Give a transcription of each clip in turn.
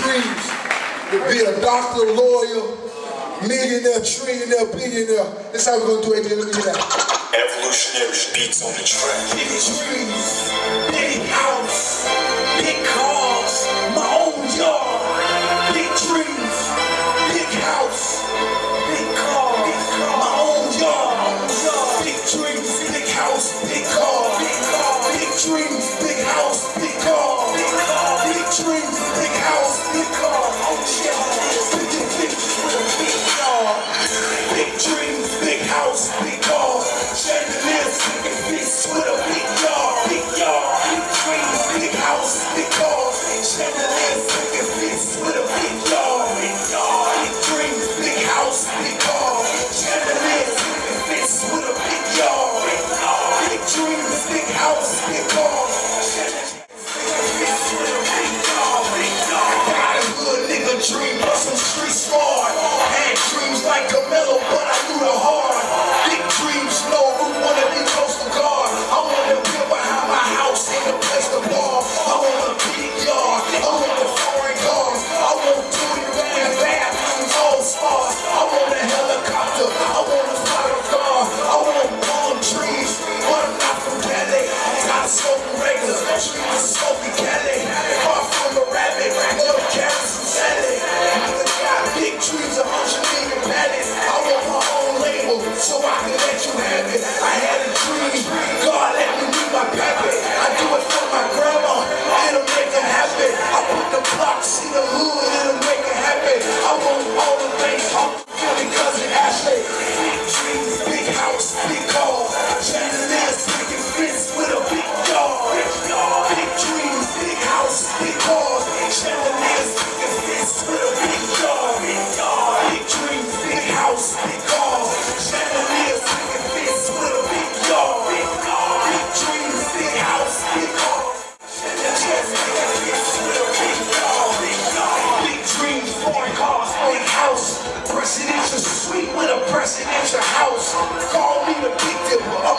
streets to be a doctor, lawyer, millionaire, trillionaire, billionaire. That's how we're gonna do it. Here. Look at that. Evolutionary beats on the track. Big trees, big house, big car. Big house, big car. sweet with a person at your house. Call me the big dipper.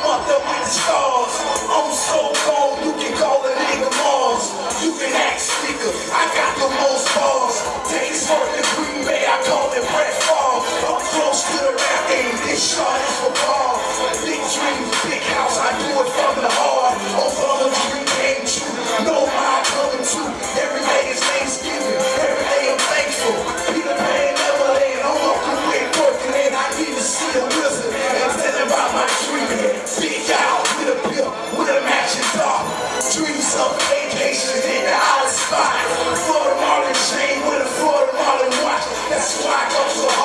Yes.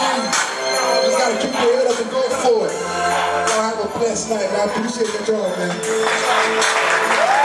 you. Just gotta keep your head up and go for it. Y'all have a blessed night, man. I appreciate your job, man.